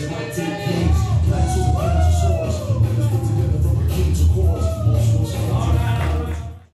is what to think.